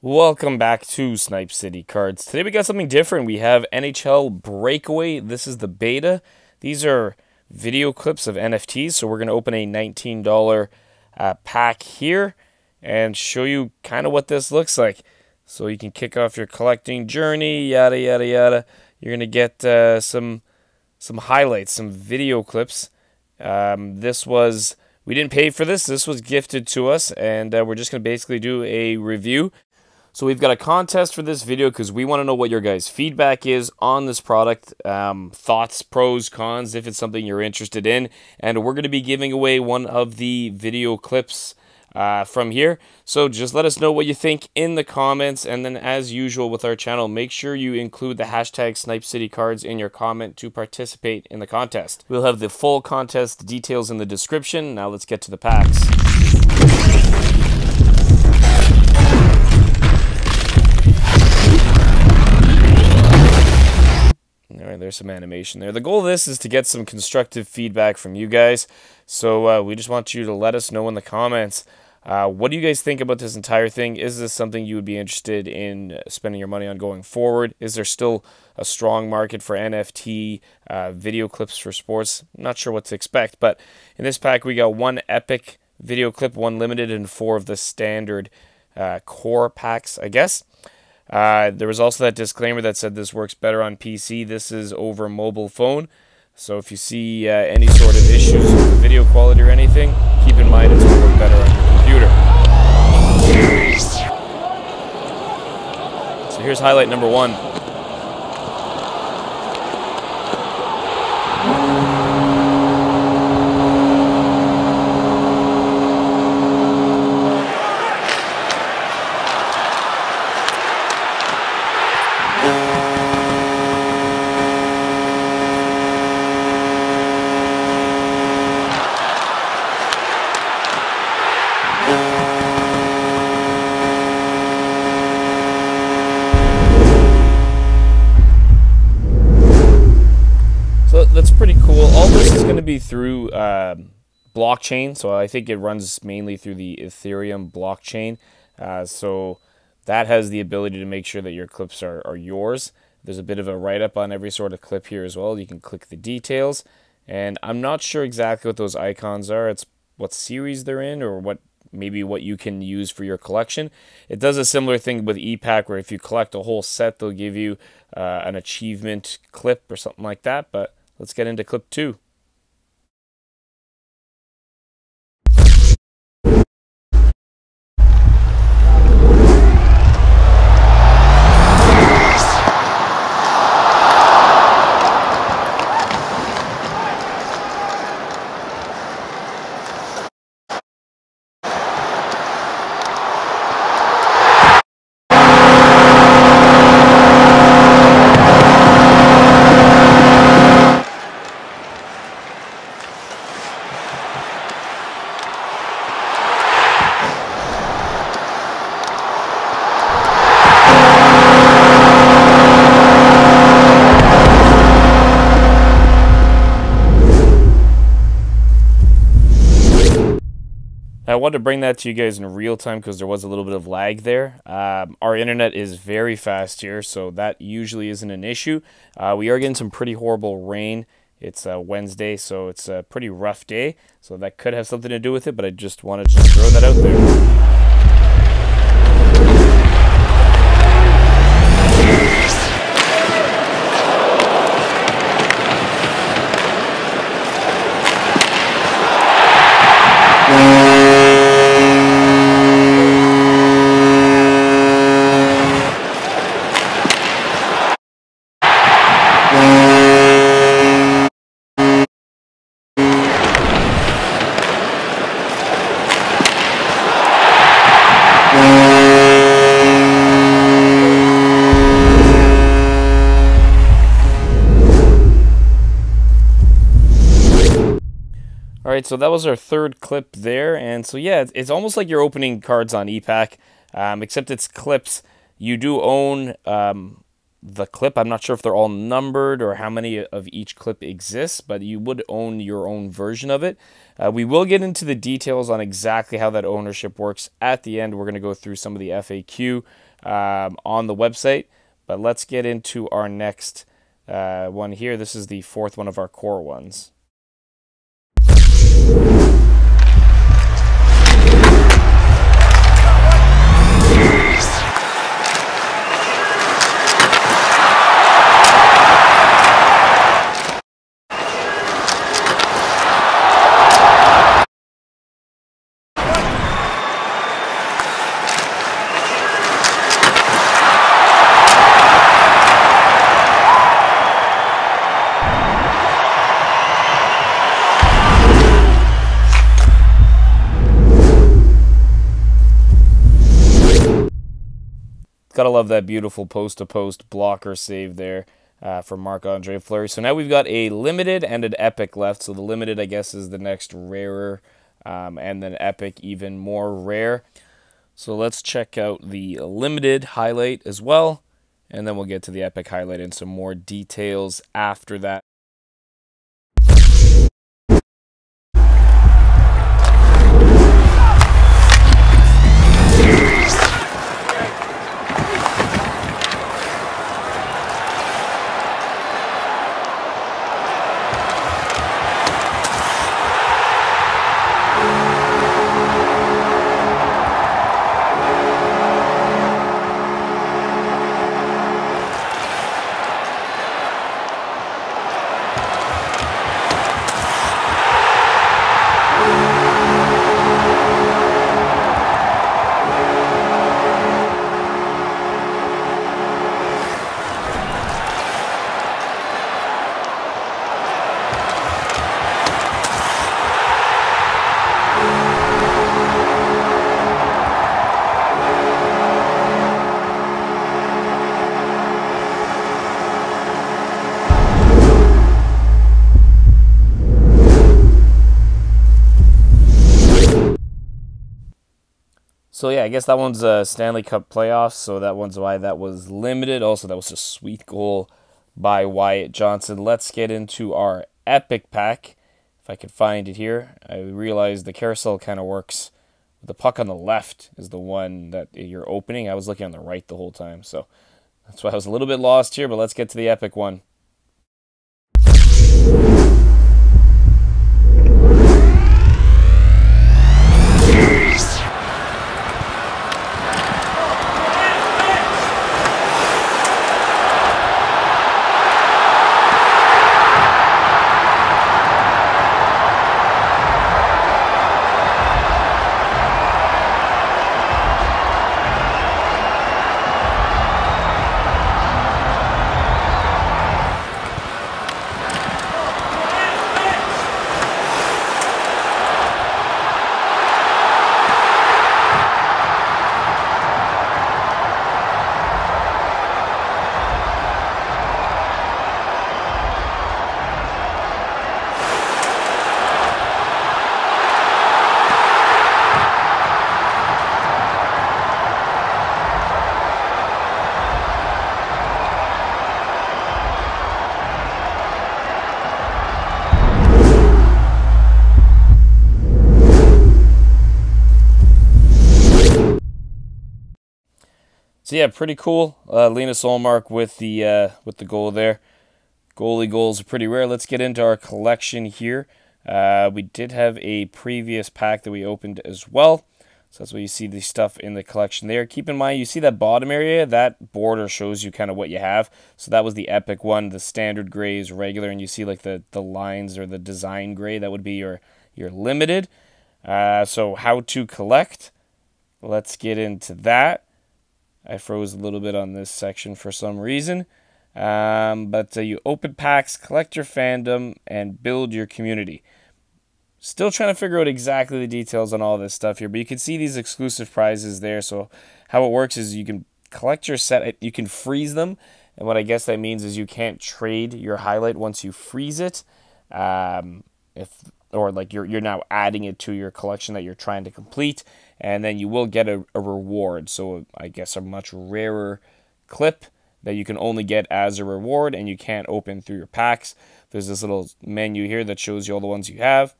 Welcome back to Snipe City Cards. Today we got something different. We have NHL Breakaway. This is the beta. These are video clips of NFTs. So we're going to open a $19 uh, pack here and show you kind of what this looks like. So you can kick off your collecting journey, yada, yada, yada. You're going to get uh, some, some highlights, some video clips. Um, this was, we didn't pay for this. This was gifted to us and uh, we're just going to basically do a review. So we've got a contest for this video because we want to know what your guys' feedback is on this product, um, thoughts, pros, cons, if it's something you're interested in. And we're going to be giving away one of the video clips uh, from here. So just let us know what you think in the comments. And then as usual with our channel, make sure you include the hashtag Snipe City Cards in your comment to participate in the contest. We'll have the full contest details in the description. Now let's get to the packs. There's some animation there. The goal of this is to get some constructive feedback from you guys. So uh, we just want you to let us know in the comments. Uh, what do you guys think about this entire thing? Is this something you would be interested in spending your money on going forward? Is there still a strong market for NFT uh, video clips for sports? Not sure what to expect, but in this pack we got one epic video clip, one limited, and four of the standard uh, core packs, I guess. Uh, there was also that disclaimer that said this works better on PC. This is over mobile phone. So if you see uh, any sort of issues with video quality or anything, keep in mind it's going to work better on your computer. So here's highlight number one. Be through uh, blockchain, so I think it runs mainly through the Ethereum blockchain. Uh, so that has the ability to make sure that your clips are, are yours. There's a bit of a write up on every sort of clip here as well. You can click the details, and I'm not sure exactly what those icons are. It's what series they're in or what maybe what you can use for your collection. It does a similar thing with ePack where if you collect a whole set, they'll give you uh, an achievement clip or something like that. But Let's get into clip two. Wanted to bring that to you guys in real time because there was a little bit of lag there. Um, our internet is very fast here, so that usually isn't an issue. Uh, we are getting some pretty horrible rain. It's uh, Wednesday, so it's a pretty rough day. So that could have something to do with it, but I just wanted to just throw that out there. All right, so that was our third clip there. And so, yeah, it's almost like you're opening cards on ePack, um, except it's clips. You do own um, the clip. I'm not sure if they're all numbered or how many of each clip exists, but you would own your own version of it. Uh, we will get into the details on exactly how that ownership works at the end. We're going to go through some of the FAQ um, on the website, but let's get into our next uh, one here. This is the fourth one of our core ones. Gotta love that beautiful post to post blocker save there uh, for Marc Andre Fleury. So now we've got a limited and an epic left. So the limited, I guess, is the next rarer, um, and then epic, even more rare. So let's check out the limited highlight as well, and then we'll get to the epic highlight and some more details after that. So yeah, I guess that one's a Stanley Cup playoffs, so that one's why that was limited. Also, that was a sweet goal by Wyatt Johnston. Let's get into our epic pack. If I could find it here, I realize the carousel kind of works. The puck on the left is the one that you're opening. I was looking on the right the whole time, so that's why I was a little bit lost here. But let's get to the epic one. So yeah, pretty cool. Uh, Linus Ullmark with the uh, with the goal there. Goalie goals are pretty rare. Let's get into our collection here. Uh, we did have a previous pack that we opened as well. So that's where you see the stuff in the collection there. Keep in mind, you see that bottom area, that border shows you kind of what you have. So that was the epic one. The standard gray is regular, and you see like the, the lines or the design gray. That would be your, your limited. Uh, so how to collect. Let's get into that. I froze a little bit on this section for some reason. Um, but uh, you open packs, collect your fandom, and build your community. Still trying to figure out exactly the details on all this stuff here, but you can see these exclusive prizes there. So how it works is you can collect your set, you can freeze them, and what I guess that means is you can't trade your highlight once you freeze it. Um, if or like you're you're now adding it to your collection that you're trying to complete and then you will get a, a reward. So I guess a much rarer clip that you can only get as a reward and you can't open through your packs. There's this little menu here that shows you all the ones you have.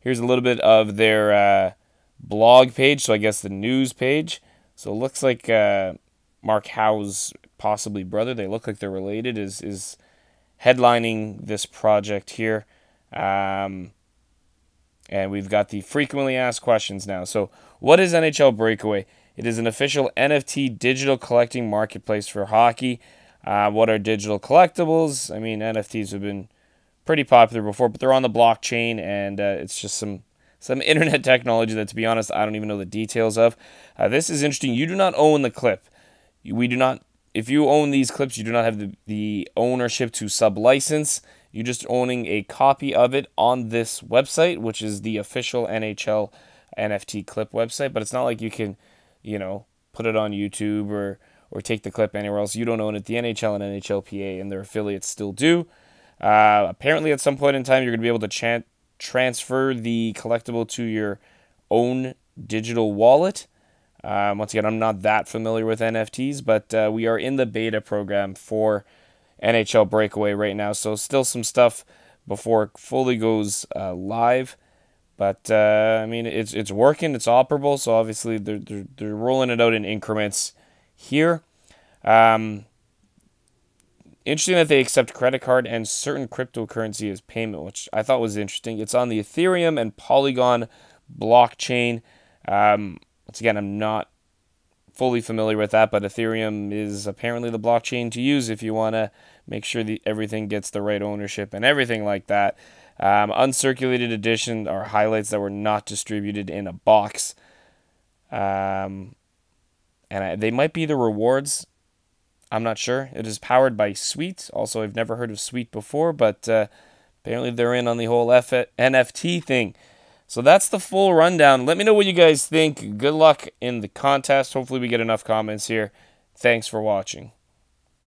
Here's a little bit of their uh, blog page, so I guess the news page. So it looks like uh, Mark Howe's possibly brother, they look like they're related, is is headlining this project here. Um, and we've got the frequently asked questions now. So, what is NHL Breakaway? It is an official NFT digital collecting marketplace for hockey. Uh, what are digital collectibles? I mean, NFTs have been pretty popular before, but they're on the blockchain, and uh, it's just some some internet technology that, to be honest, I don't even know the details of. Uh, this is interesting. You do not own the clip. We do not. If you own these clips, you do not have the, the ownership to sub license. You're just owning a copy of it on this website, which is the official NHL NFT clip website. But it's not like you can, you know, put it on YouTube or or take the clip anywhere else. You don't own it. The NHL and NHLPA and their affiliates still do. Uh, apparently, at some point in time, you're going to be able to chant, transfer the collectible to your own digital wallet. Um, once again, I'm not that familiar with NFTs, but uh, we are in the beta program for NHL Breakaway right now, so still some stuff before it fully goes uh, live. But uh, I mean, it's it's working, it's operable, so obviously they're they're, they're rolling it out in increments here. Um, interesting that they accept credit card and certain cryptocurrency as payment, which I thought was interesting. It's on the Ethereum and Polygon blockchain. Um, once again, I'm not fully familiar with that, but Ethereum is apparently the blockchain to use if you want to make sure that everything gets the right ownership and everything like that. Um, uncirculated edition are highlights that were not distributed in a box. Um, and I, they might be the rewards. I'm not sure. It is powered by Sweet. Also, I've never heard of Sweet before, but uh, apparently they're in on the whole F- NFT thing. So that's the full rundown. Let me know what you guys think. Good luck in the contest. Hopefully, we get enough comments here. Thanks for watching.